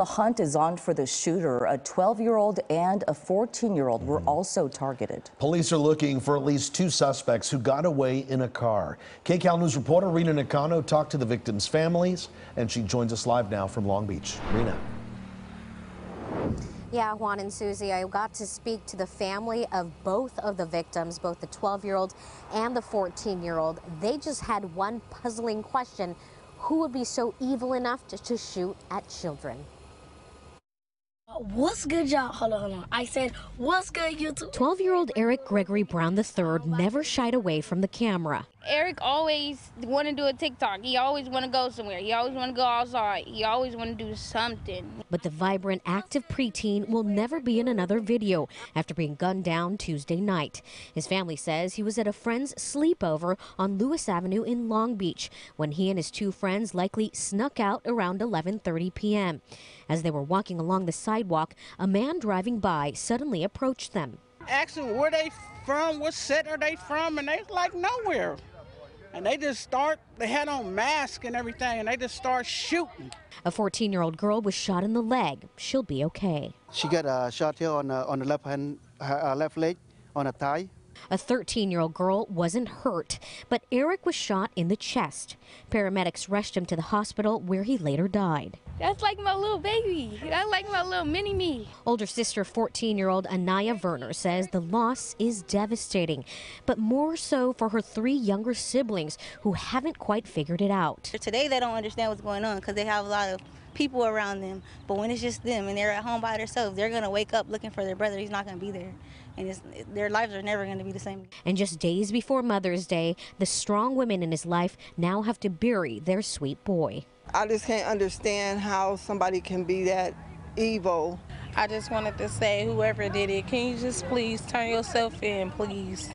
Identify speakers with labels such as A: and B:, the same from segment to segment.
A: The hunt is on for the shooter. A 12-year-old and a 14-year-old were hmm. also targeted.
B: Police are looking for at least two suspects who got away in a car. KCAL News reporter Rina Nakano talked to the victims' families, and she joins us live now from Long Beach. Rina.
C: Yeah, Juan and Susie, I got to speak to the family of both of the victims, both the 12-year-old and the 14-year-old. They just had one puzzling question. Who would be so evil enough to, to shoot at children?
D: What's good, y'all? Hold on, hold on. I said, what's good, YouTube?
E: 12 year old Eric Gregory Brown III never shied away from the camera.
F: Eric always want to do a TikTok. He always want to go somewhere. He always want to go outside. He always want to do something.
E: But the vibrant, active preteen will never be in another video after being gunned down Tuesday night. His family says he was at a friend's sleepover on Lewis Avenue in Long Beach when he and his two friends likely snuck out around 11:30 p.m. As they were walking along the sidewalk, a man driving by suddenly approached them.
G: Asking where they from, what set are they from, and they like nowhere. And they just start, they had on masks and everything, and they just start shooting.
E: A 14 year old girl was shot in the leg. She'll be okay.
H: She got a shot here on, the on the left hand, uh, left leg, on a thigh.
E: A 13 year old girl wasn't hurt, but Eric was shot in the chest. Paramedics rushed him to the hospital where he later died.
F: That's like my little baby. That's like my little mini me.
E: Older sister, 14 year old Anaya Werner, says the loss is devastating, but more so for her three younger siblings who haven't quite figured it out.
I: Today, they don't understand what's going on because they have a lot of people around them. But when it's just them and they're at home by themselves, they're going to wake up looking for their brother. He's not going to be there. And their lives are never going to be the same.
E: And just days before Mother's Day, the strong women in his life now have to bury their sweet boy.
J: I just can't understand how somebody can be that evil.
K: I just wanted to say, whoever did it, can you just please turn yourself in, please?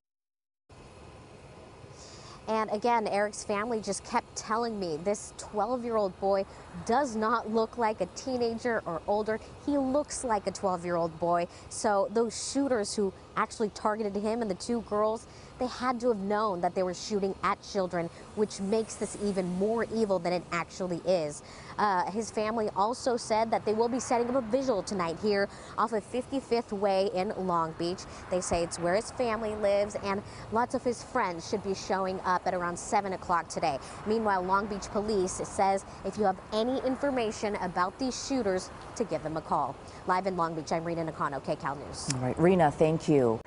C: And again, Eric's family just kept telling me this 12 year old boy does not look like a teenager or older. He looks like a 12 year old boy. So those shooters who actually targeted him and the two girls, they had to have known that they were shooting at children, which makes this even more evil than it actually is. Uh, his family also said that they will be setting up a visual tonight here off of 55th Way in Long Beach. They say it's where his family lives and lots of his friends should be showing up at around 7 o'clock today. Meanwhile, Long Beach Police says if you have any information about these shooters, to give them a call. Live in Long Beach, I'm Rina Nakano, KCAL News.
A: All right, Rina, thank you.